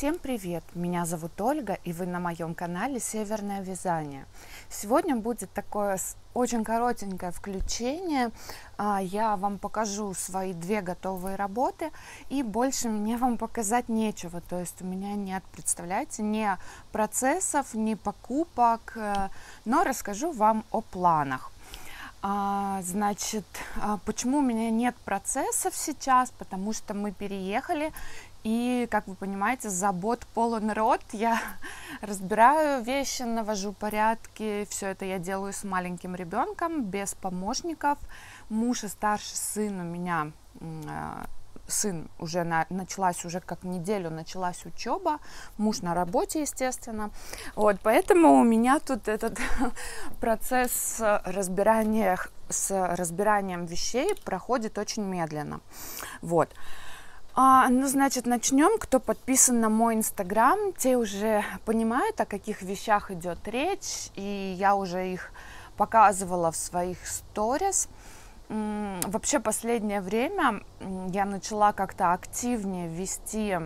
Всем привет! Меня зовут Ольга, и вы на моем канале Северное Вязание. Сегодня будет такое очень коротенькое включение. А, я вам покажу свои две готовые работы, и больше мне вам показать нечего. То есть у меня нет, представляете, ни процессов, ни покупок, э, но расскажу вам о планах. А, значит, а, почему у меня нет процессов сейчас? Потому что мы переехали, и, как вы понимаете, забот полон рот. Я разбираю вещи, навожу порядки. Все это я делаю с маленьким ребенком, без помощников. Муж и старший сын у меня э, сын уже на, началась уже как неделю началась учеба, муж на работе, естественно. Вот, поэтому у меня тут этот процесс разбирания с разбиранием вещей проходит очень медленно. Вот. А, ну, значит, начнем. Кто подписан на мой инстаграм, те уже понимают, о каких вещах идет речь, и я уже их показывала в своих сторис. Вообще, последнее время я начала как-то активнее вести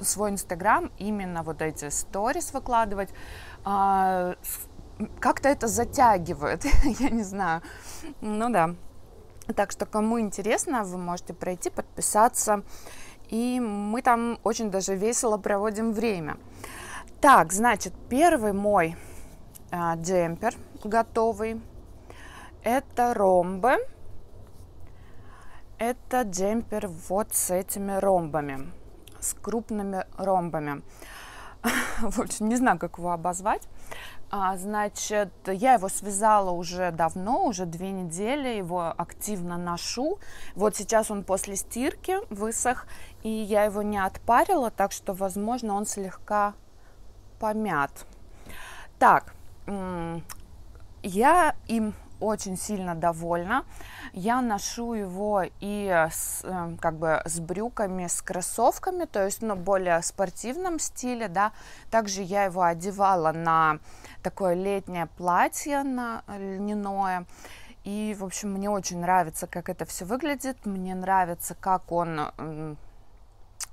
свой инстаграм, именно вот эти сторис выкладывать. А, как-то это затягивает, я не знаю. Ну да. Так что, кому интересно, вы можете пройти, подписаться. И мы там очень даже весело проводим время. Так, значит, первый мой а, джемпер готовый. Это ромбы. Это джемпер вот с этими ромбами, с крупными ромбами. В общем, не знаю, как его обозвать. А, значит, я его связала уже давно, уже две недели, его активно ношу. Вот сейчас он после стирки высох, и я его не отпарила, так что, возможно, он слегка помят. Так, я им очень сильно довольна. Я ношу его и с, эм, как бы с брюками, с кроссовками, то есть ну, более спортивном стиле, да. Также я его одевала на такое летнее платье на льняное. И, в общем, мне очень нравится, как это все выглядит. Мне нравится, как он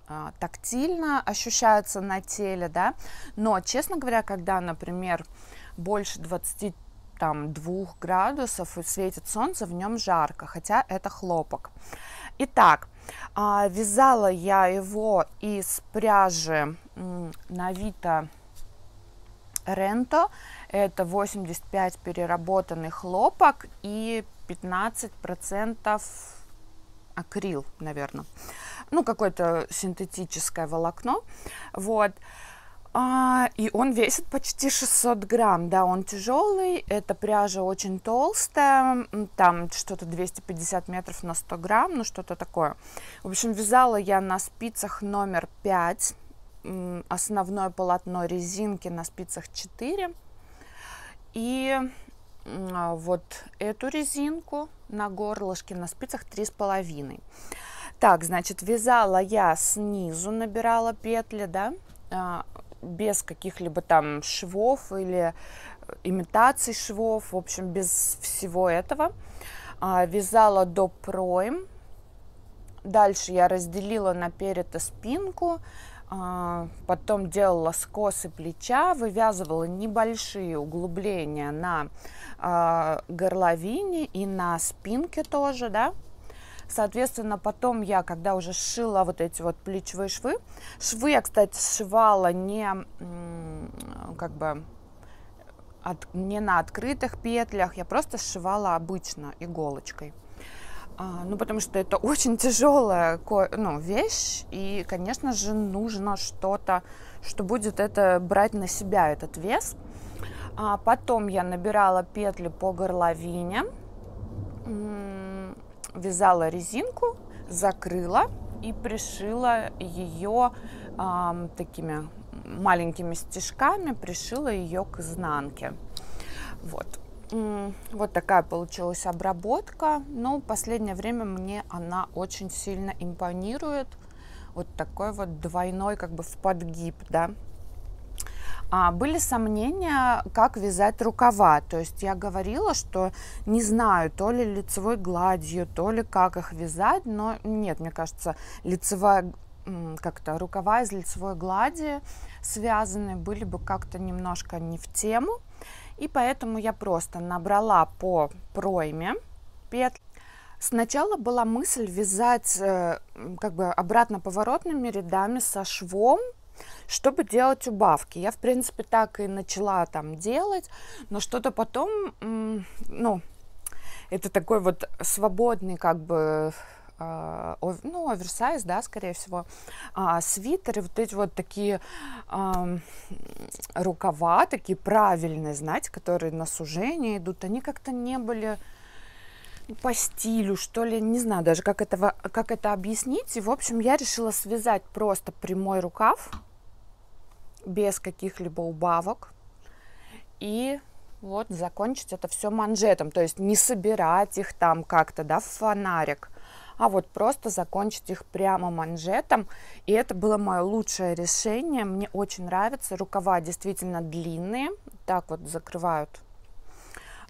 а, тактильно ощущается на теле, да. Но, честно говоря, когда, например, больше 20 там 2 градусов и светит солнце, в нем жарко, хотя это хлопок. Итак, а, вязала я его из пряжи Навита Ренто. Это 85 переработанный хлопок и 15% акрил, наверное. Ну, какое-то синтетическое волокно. Вот. А, и он весит почти 600 грамм, да, он тяжелый, эта пряжа очень толстая, там что-то 250 метров на 100 грамм, ну что-то такое. В общем, вязала я на спицах номер 5, основное полотно резинки на спицах 4, и а, вот эту резинку на горлышке на спицах 3,5. Так, значит, вязала я снизу, набирала петли, да, а, без каких-либо там швов или имитаций швов, в общем, без всего этого. А, вязала до пройм. Дальше я разделила на перед и спинку, потом делала скосы плеча, вывязывала небольшие углубления на а, горловине и на спинке тоже, да, Соответственно, потом я, когда уже сшила вот эти вот плечевые швы, швы я, кстати, сшивала не как бы от, не на открытых петлях, я просто сшивала обычно иголочкой. А, ну, потому что это очень тяжелая ну, вещь, и, конечно же, нужно что-то, что будет это брать на себя, этот вес. А потом я набирала петли по горловине, вязала резинку, закрыла и пришила ее э, такими маленькими стежками, пришила ее к изнанке. Вот. Вот такая получилась обработка. Но в последнее время мне она очень сильно импонирует. Вот такой вот двойной как бы в подгиб, да, а, были сомнения, как вязать рукава. То есть я говорила, что не знаю, то ли лицевой гладью, то ли как их вязать, но нет, мне кажется, лицевая как-то рукава из лицевой глади связаны, были бы как-то немножко не в тему. И поэтому я просто набрала по пройме петли. Сначала была мысль вязать э, как бы обратно поворотными рядами со швом, чтобы делать убавки. Я, в принципе, так и начала там делать, но что-то потом, ну, это такой вот свободный как бы ну, оверсайз, да, скорее всего, а, свитеры, вот эти вот такие а, рукава, такие правильные, знаете, которые на сужение идут, они как-то не были по стилю, что ли, не знаю даже, как это, как это объяснить. И, в общем, я решила связать просто прямой рукав, без каких-либо убавок. И вот закончить это все манжетом, то есть не собирать их там как-то, да, в фонарик, а вот просто закончить их прямо манжетом. И это было мое лучшее решение. Мне очень нравится. Рукава действительно длинные. Так вот закрывают.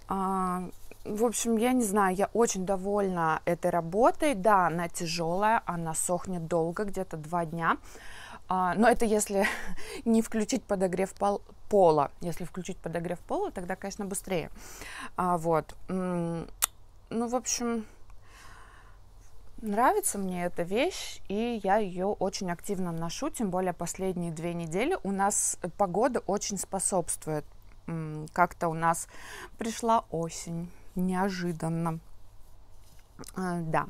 А, в общем, я не знаю, я очень довольна этой работой. Да, она тяжелая, она сохнет долго, где-то два дня. А, но это если не включить подогрев пол, пола. Если включить подогрев пола, тогда, конечно, быстрее. А, вот. Ну, в общем, Нравится мне эта вещь, и я ее очень активно ношу, тем более последние две недели у нас погода очень способствует. Как-то у нас пришла осень неожиданно. А, да.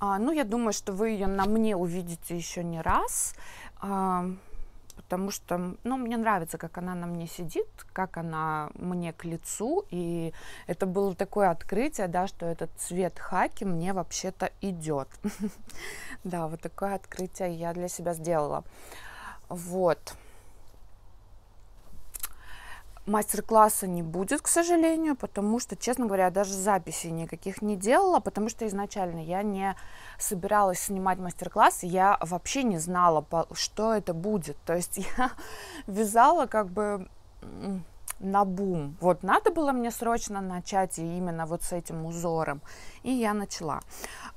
А, ну, я думаю, что вы ее на мне увидите еще не раз. Потому что, ну, мне нравится, как она на мне сидит, как она мне к лицу, и это было такое открытие, да, что этот цвет хаки мне вообще-то идет. Да, вот такое открытие я для себя сделала. Вот. Мастер-класса не будет, к сожалению, потому что, честно говоря, я даже записей никаких не делала, потому что изначально я не собиралась снимать мастер-класс, я вообще не знала, что это будет. То есть я вязала как бы на бум. Вот надо было мне срочно начать именно вот с этим узором. И я начала.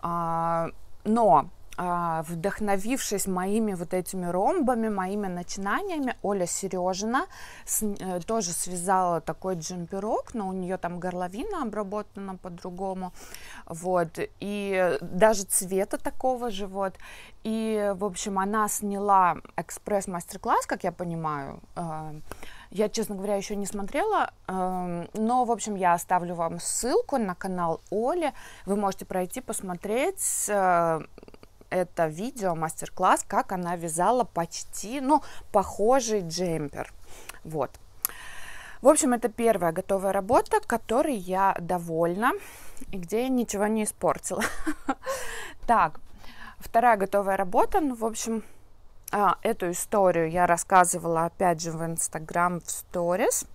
А, но вдохновившись моими вот этими ромбами, моими начинаниями, Оля Сережина с, э, тоже связала такой джемперок, но у нее там горловина обработана по-другому, вот, и даже цвета такого же, вот, и, в общем, она сняла экспресс-мастер-класс, как я понимаю, э, я, честно говоря, еще не смотрела, э, но, в общем, я оставлю вам ссылку на канал Оли. Вы можете пройти, посмотреть это видео, мастер-класс, как она вязала почти, ну, похожий джемпер. Вот. В общем, это первая готовая работа, которой я довольна и где я ничего не испортила. Так, вторая готовая работа, ну, в общем, а, эту историю я рассказывала опять же в Инстаграм в сторис.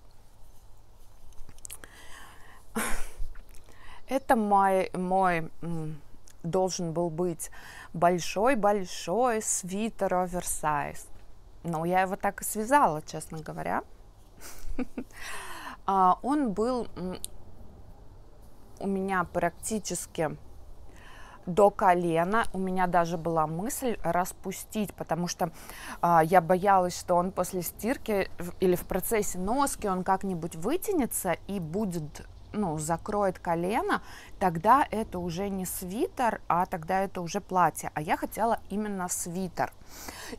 Это мой, мой должен был быть большой-большой свитер оверсайз. Но я его так и связала, честно говоря. А, он был у меня практически до колена. У меня даже была мысль распустить, потому что а, я боялась, что он после стирки или в процессе носки он как-нибудь вытянется и будет ну, закроет колено, тогда это уже не свитер, а тогда это уже платье. А я хотела именно свитер.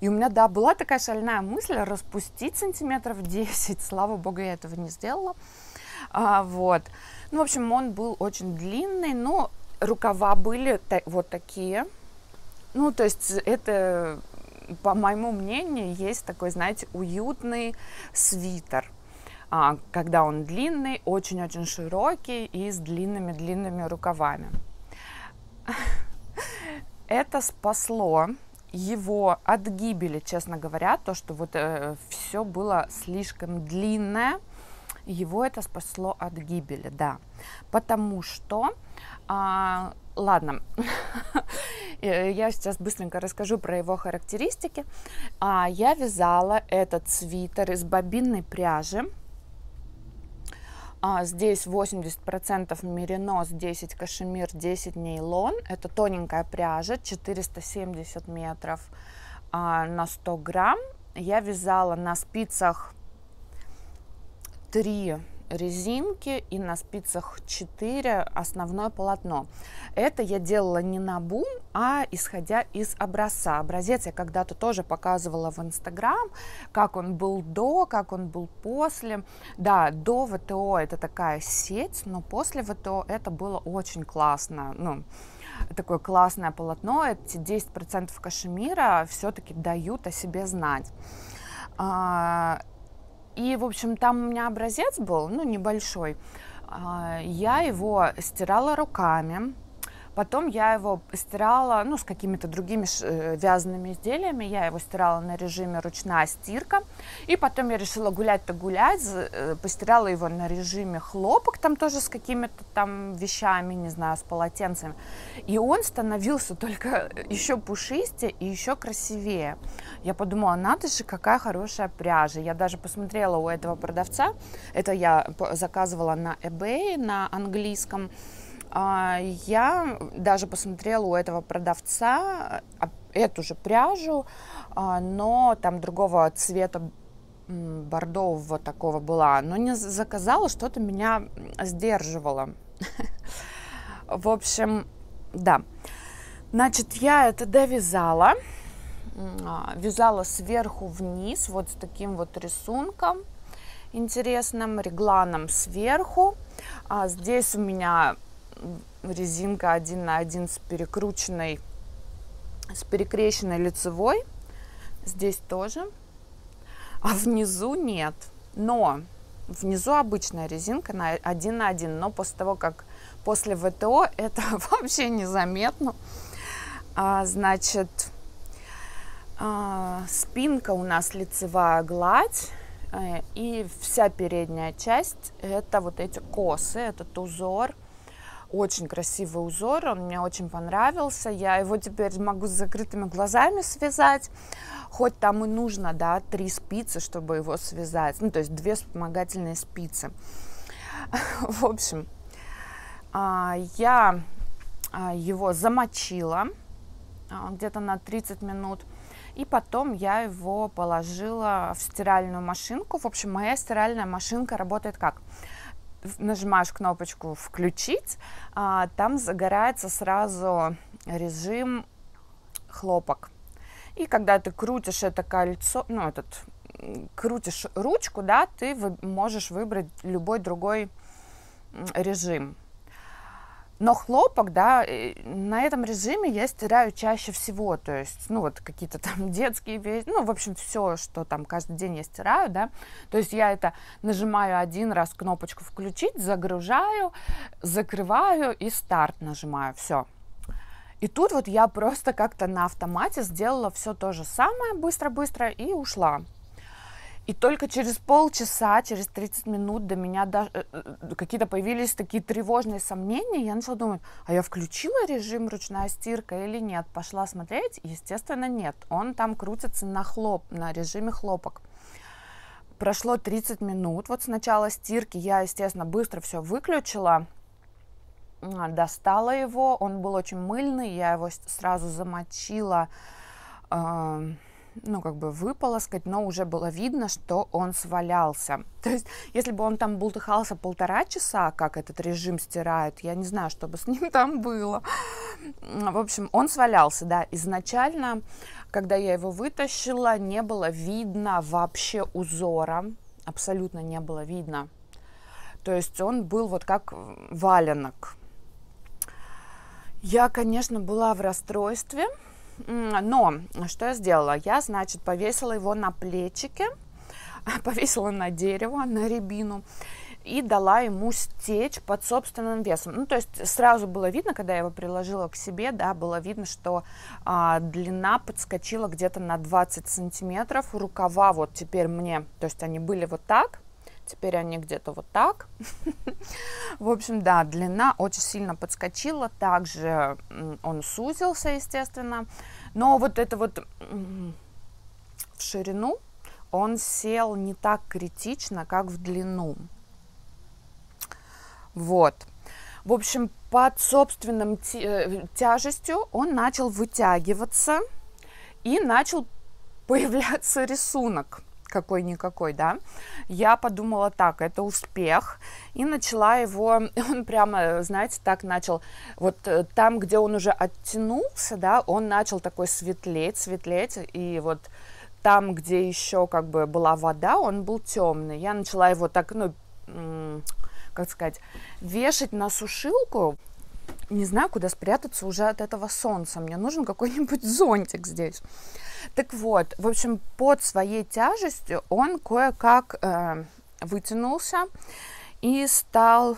И у меня, да, была такая шальная мысль распустить сантиметров 10. Слава богу, я этого не сделала. А, вот. Ну, в общем, он был очень длинный, но рукава были вот такие. Ну, то есть это, по моему мнению, есть такой, знаете, уютный свитер когда он длинный, очень-очень широкий и с длинными-длинными рукавами. Это спасло его от гибели, честно говоря, то, что вот э, все было слишком длинное, его это спасло от гибели, да, потому что, а, ладно, э, я сейчас быстренько расскажу про его характеристики. А, я вязала этот свитер из бобинной пряжи, а, здесь 80% меринос, 10 кашемир, 10 нейлон. Это тоненькая пряжа, 470 метров а, на 100 грамм. Я вязала на спицах 3 резинки и на спицах 4 основное полотно. Это я делала не на бум, а исходя из образца. Образец я когда-то тоже показывала в Инстаграм, как он был до, как он был после. Да, до ВТО это такая сеть, но после ВТО это было очень классно. Ну, такое классное полотно, эти 10% кашемира все-таки дают о себе знать. И, в общем, там у меня образец был, ну, небольшой. А, я его стирала руками, Потом я его стирала, ну, с какими-то другими э, вязаными изделиями. Я его стирала на режиме ручная стирка. И потом я решила гулять-то гулять, э, постирала его на режиме хлопок, там тоже с какими-то там вещами, не знаю, с полотенцами. И он становился только еще пушистее и еще красивее. Я подумала, надо же, какая хорошая пряжа. Я даже посмотрела у этого продавца, это я заказывала на eBay на английском, я даже посмотрела у этого продавца а, эту же пряжу, а, но там другого цвета бордового такого была, но не заказала, что-то меня сдерживало. В общем, да. Значит, я это довязала, вязала сверху вниз, вот с таким вот рисунком интересным, регланом сверху. А здесь у меня резинка один на один с перекрученной, с перекрещенной лицевой. Здесь тоже. А внизу нет. Но внизу обычная резинка на один на один. Но после того, как после ВТО, это вообще незаметно. А, значит, а, спинка у нас лицевая гладь. Э, и вся передняя часть это вот эти косы, этот узор – очень красивый узор, он мне очень понравился. Я его теперь могу с закрытыми глазами связать. Хоть там и нужно, да, три спицы, чтобы его связать. Ну, то есть две вспомогательные спицы. В общем, а, я а, его замочила а, где-то на 30 минут. И потом я его положила в стиральную машинку. В общем, моя стиральная машинка работает как? Нажимаешь кнопочку «Включить», а, там загорается сразу режим хлопок. И когда ты крутишь это кольцо, ну, этот, крутишь ручку, да, ты можешь выбрать любой другой режим. Но хлопок, да, на этом режиме я стираю чаще всего, то есть, ну, вот какие-то там детские вещи, ну, в общем, все, что там каждый день я стираю, да, то есть я это нажимаю один раз кнопочку включить, загружаю, закрываю и старт нажимаю, все. И тут вот я просто как-то на автомате сделала все то же самое быстро-быстро и ушла. И только через полчаса, через 30 минут до меня даже э, э, какие-то появились такие тревожные сомнения. Я начала думать, а я включила режим ручная стирка или нет? Пошла смотреть, естественно, нет. Он там крутится на хлоп, на режиме хлопок. Прошло 30 минут. Вот с начала стирки я, естественно, быстро все выключила, достала его. Он был очень мыльный, я его сразу замочила ну, как бы выполоскать, но уже было видно, что он свалялся. То есть, если бы он там бултыхался полтора часа, как этот режим стирает, я не знаю, что бы с ним там было. В общем, он свалялся, да. Изначально, когда я его вытащила, не было видно вообще узора, абсолютно не было видно. То есть он был вот как валенок. Я, конечно, была в расстройстве, но что я сделала? Я, значит, повесила его на плечики, повесила на дерево, на рябину и дала ему стечь под собственным весом. Ну, то есть сразу было видно, когда я его приложила к себе, да, было видно, что а, длина подскочила где-то на 20 сантиметров. Рукава вот теперь мне, то есть они были вот так, теперь они где-то вот так. В общем, да, длина очень сильно подскочила, также он сузился, естественно, но вот это вот в ширину он сел не так критично, как в длину. Вот. В общем, под собственным э, тяжестью он начал вытягиваться и начал появляться рисунок какой-никакой, да, я подумала так, это успех, и начала его, он прямо, знаете, так начал, вот э, там, где он уже оттянулся, да, он начал такой светлеть, светлеть, и вот там, где еще как бы была вода, он был темный. Я начала его так, ну, как сказать, вешать на сушилку. Не знаю, куда спрятаться уже от этого солнца. Мне нужен какой-нибудь зонтик здесь. Так вот, в общем, под своей тяжестью он кое-как э, вытянулся и стал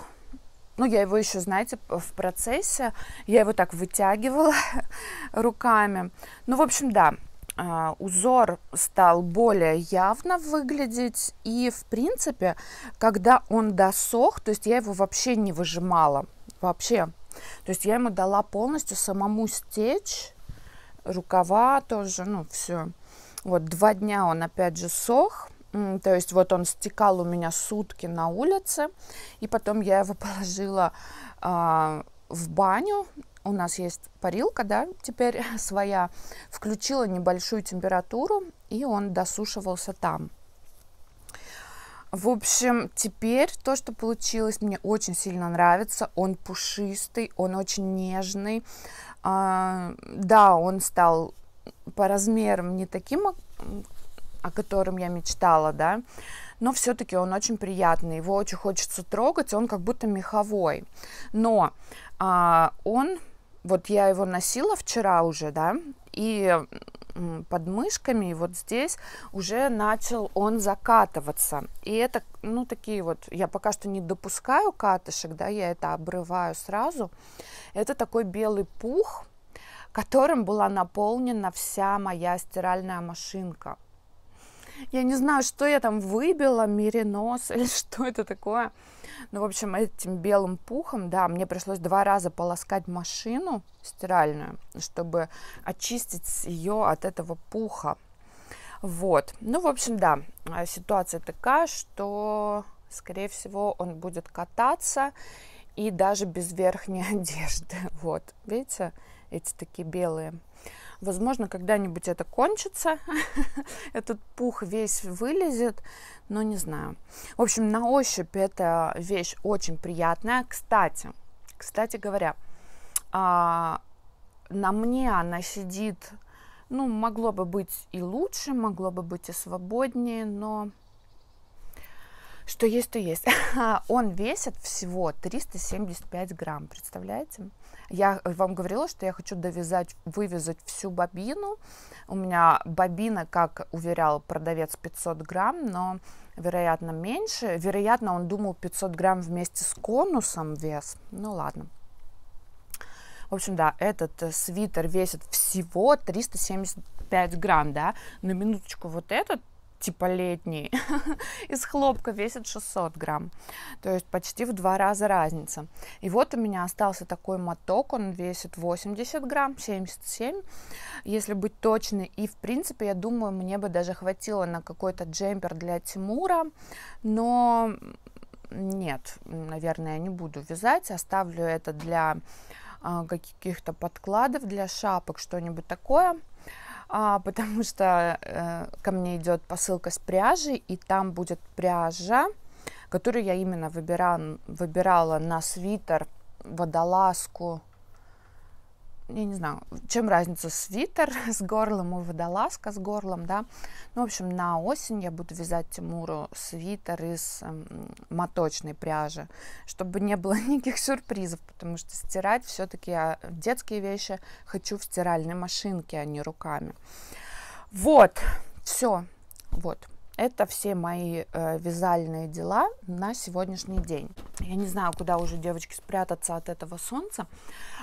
ну, я его еще, знаете, в процессе, я его так вытягивала руками. Ну, в общем, да, э, узор стал более явно выглядеть, и, в принципе, когда он досох, то есть я его вообще не выжимала, вообще. То есть я ему дала полностью самому стечь, рукава тоже, ну, все. Вот два дня он опять же сох, то есть вот он стекал у меня сутки на улице, и потом я его положила э, в баню. У нас есть парилка, да, теперь своя. Включила небольшую температуру, и он досушивался там. В общем, теперь то, что получилось, мне очень сильно нравится. Он пушистый, он очень нежный. А, да, он стал по размерам не таким, о котором я мечтала, да, но все-таки он очень приятный, его очень хочется трогать, он как будто меховой. Но а, он, вот я его носила вчера уже, да, и под мышками, и вот здесь уже начал он закатываться. И это, ну, такие вот, я пока что не допускаю катышек, да, я это обрываю сразу. Это такой белый пух, которым была наполнена вся моя стиральная машинка. Я не знаю, что я там выбила, меринос или что это такое. Ну, в общем, этим белым пухом, да, мне пришлось два раза полоскать машину стиральную, чтобы очистить ее от этого пуха. Вот. Ну, в общем, да, ситуация такая, что, скорее всего, он будет кататься и даже без верхней одежды. Вот, видите, эти такие белые. Возможно, когда-нибудь это кончится, этот пух весь вылезет, но не знаю. В общем, на ощупь эта вещь очень приятная. Кстати, кстати говоря, а, на мне она сидит, ну, могло бы быть и лучше, могло бы быть и свободнее, но что есть, то есть. Он весит всего 375 грамм, представляете? Я вам говорила, что я хочу довязать, вывязать всю бобину. У меня бобина, как уверял продавец, 500 грамм, но вероятно меньше. Вероятно, он думал 500 грамм вместе с конусом вес. Ну ладно. В общем, да, этот э, свитер весит всего 375 грамм, да. На минуточку, вот этот типа летний, из хлопка весит 600 грамм. То есть почти в два раза разница. И вот у меня остался такой моток, он весит 80 грамм, 77, если быть точной. И в принципе, я думаю, мне бы даже хватило на какой-то джемпер для Тимура, но нет, наверное, я не буду вязать, оставлю это для а, каких-то подкладов, для шапок, что-нибудь такое а, потому что э, ко мне идет посылка с пряжей, и там будет пряжа, которую я именно выбирала, выбирала на свитер, водолазку, я не знаю, чем разница свитер с горлом и водолазка с горлом, да. Ну, в общем, на осень я буду вязать Тимуру свитер из э, моточной пряжи, чтобы не было никаких сюрпризов, потому что стирать все-таки я детские вещи хочу в стиральной машинке, а не руками. Вот, все, вот. Это все мои э, вязальные дела на сегодняшний день. Я не знаю, куда уже девочки спрятаться от этого солнца.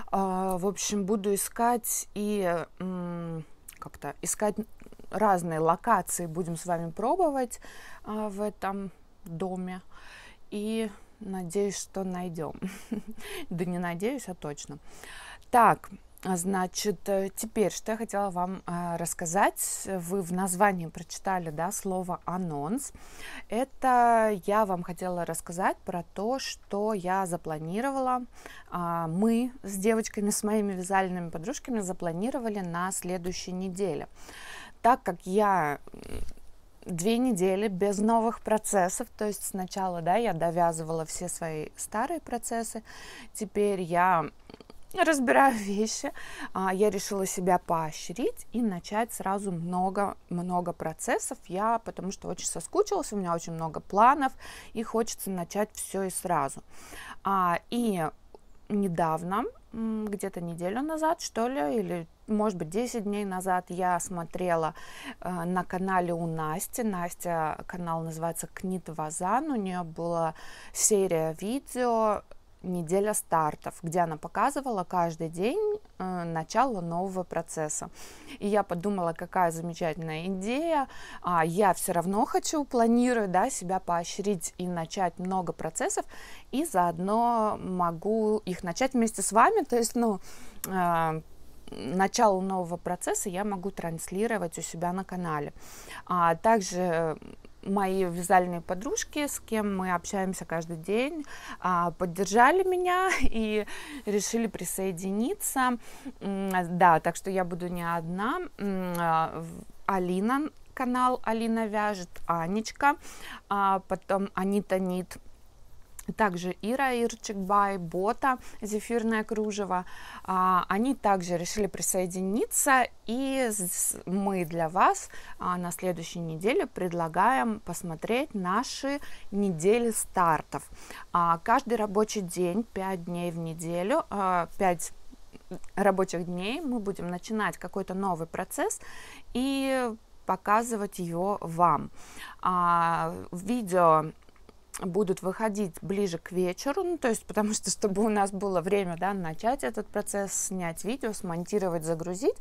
Э, в общем, буду искать и э, как-то искать разные локации. Будем с вами пробовать э, в этом доме. И надеюсь, что найдем. да не надеюсь, а точно. Так, значит, э, теперь, что я хотела вам э, рассказать. Вы в названии прочитали, да, слово «анонс». Это я вам хотела рассказать про то, что я запланировала. Э, мы с девочками, с моими вязальными подружками запланировали на следующей неделе. так как я две недели без новых процессов, то есть сначала, да, я довязывала все свои старые процессы, теперь я разбираю вещи, а, я решила себя поощрить и начать сразу много-много процессов. Я, потому что очень соскучилась, у меня очень много планов, и хочется начать все и сразу. А, и недавно, где-то неделю назад, что ли, или может быть 10 дней назад я смотрела э, на канале у Насти. Настя, канал называется Книт Вазан, у нее была серия видео неделя стартов, где она показывала каждый день э, начало нового процесса. И я подумала, какая замечательная идея. А, я все равно хочу, планирую да, себя поощрить и начать много процессов, и заодно могу их начать вместе с вами. То есть, ну, э, начало нового процесса я могу транслировать у себя на канале. А также мои вязальные подружки, с кем мы общаемся каждый день, а, поддержали меня и решили присоединиться. Да, так что я буду не одна. А, Алина, канал Алина вяжет, Анечка, а потом Анита Нит также Ира Ирчикбай, Бота, Зефирное кружево, а, они также решили присоединиться, и мы для вас а, на следующей неделе предлагаем посмотреть наши недели стартов. А, каждый рабочий день, 5 дней в неделю, 5 рабочих дней мы будем начинать какой-то новый процесс и показывать его вам. Видео будут выходить ближе к вечеру, ну, то есть потому что, чтобы у нас было время, да, начать этот процесс, снять видео, смонтировать, загрузить.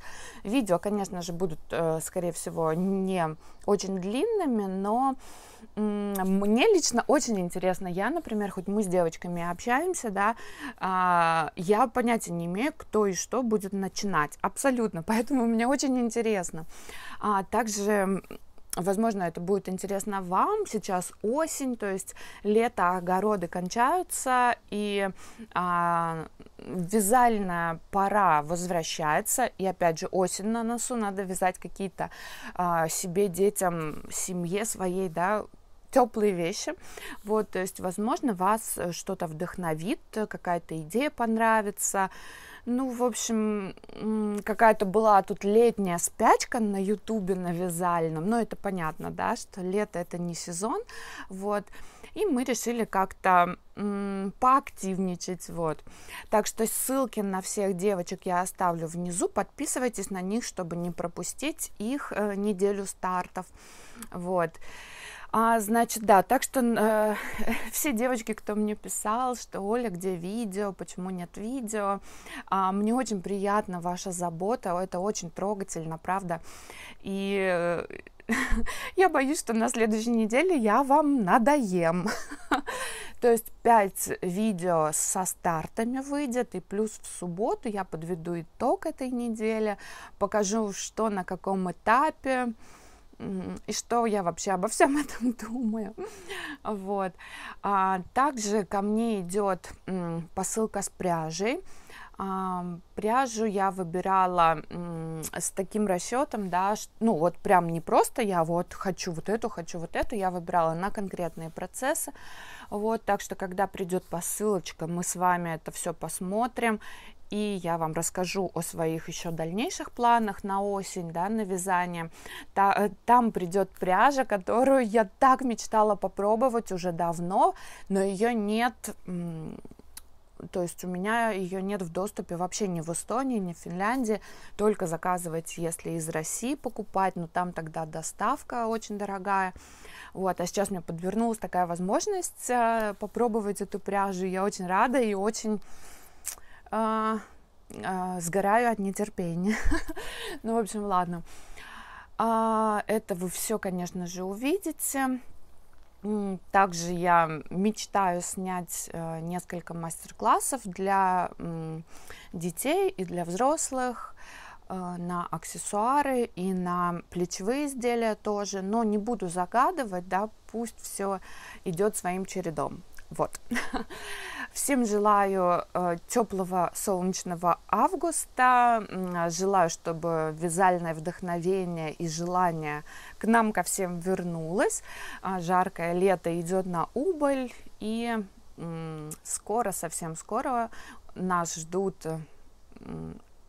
Видео, конечно же, будут, э, скорее всего, не очень длинными, но мне лично очень интересно. Я, например, хоть мы с девочками общаемся, да, а, я понятия не имею, кто и что будет начинать. Абсолютно. Поэтому мне очень интересно. А, также Возможно, это будет интересно вам. Сейчас осень, то есть лето, огороды кончаются, и а, вязальная пора возвращается. И опять же, осень на носу, надо вязать какие-то а, себе, детям, семье своей, да, теплые вещи. Вот, то есть, возможно, вас что-то вдохновит, какая-то идея понравится. Ну, в общем, какая-то была тут летняя спячка на ютубе, на вязальном. Но это понятно, да, что лето это не сезон. Вот. И мы решили как-то поактивничать, вот. Так что ссылки на всех девочек я оставлю внизу, подписывайтесь на них, чтобы не пропустить их э, неделю стартов, вот. А, значит, да, так что э, все девочки, кто мне писал, что Оля, где видео, почему нет видео, а, мне очень приятна ваша забота, это очень трогательно, правда. И э, я боюсь, что на следующей неделе я вам надоем. То есть 5 видео со стартами выйдет, и плюс в субботу я подведу итог этой недели, покажу, что на каком этапе, и что я вообще обо всем этом думаю. Вот. А, также ко мне идет посылка с пряжей. А, пряжу я выбирала с таким расчетом, да, ну вот прям не просто я вот хочу вот эту, хочу вот эту, я выбирала на конкретные процессы, вот, так что когда придет посылочка, мы с вами это все посмотрим, и я вам расскажу о своих еще дальнейших планах на осень, да, на вязание. Та, э, там придет пряжа, которую я так мечтала попробовать уже давно, но ее нет то есть у меня ее нет в доступе вообще ни в Эстонии, ни в Финляндии, только заказывать, если из России покупать, но там тогда доставка очень дорогая. Вот, а сейчас мне подвернулась такая возможность э, попробовать эту пряжу, я очень рада и очень а, а, сгораю от нетерпения. ну, в общем, ладно. А, это вы все, конечно же, увидите. Также я мечтаю снять э, несколько мастер-классов для детей и для взрослых э, на аксессуары и на плечевые изделия тоже, но не буду загадывать, да, пусть все идет своим чередом. Вот. Всем желаю теплого солнечного августа. Желаю, чтобы вязальное вдохновение и желание к нам ко всем вернулось. А, жаркое лето идет на убыль. И скоро, совсем скоро нас ждут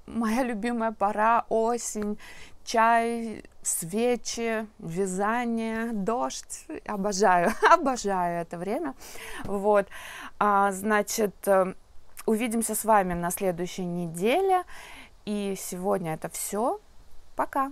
моя любимая пора, осень, чай, свечи, вязание, дождь. Обожаю, обожаю это время. Вот, а, значит, э, увидимся с вами на следующей неделе. И сегодня это все. Пока.